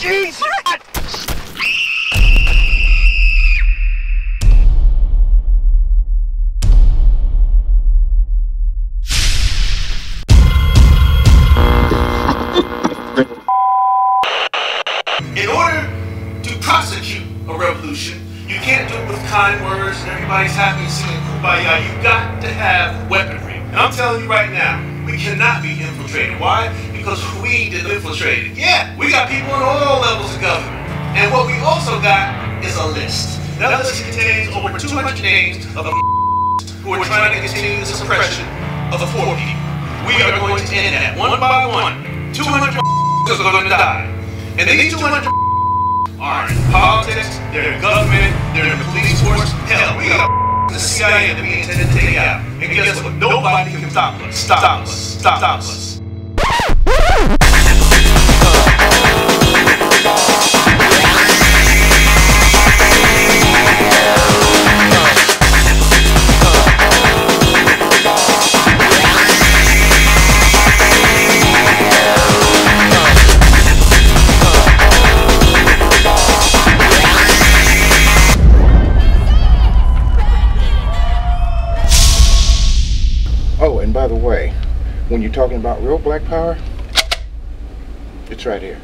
Jesus! In order to prosecute a revolution, you can't do it with kind words and everybody's happy and singing kumbaya. You got to have weaponry. And I'm telling you right now, we cannot be infiltrated. Why? Because we did infiltrated. Yeah, we got people on all levels of government. And what we also got is a list. That list contains over 200 names of who are trying to continue the suppression of the poor people. We are going to end that one by one. 200 are going to die. And these 200 are in politics, they're in government, they're in the police force. Hell, we got the CIA that we intend to take out. And guess what? Nobody can stop us. Stop us. Stop us. Oh, and by the way, when you're talking about real black power, it's right here.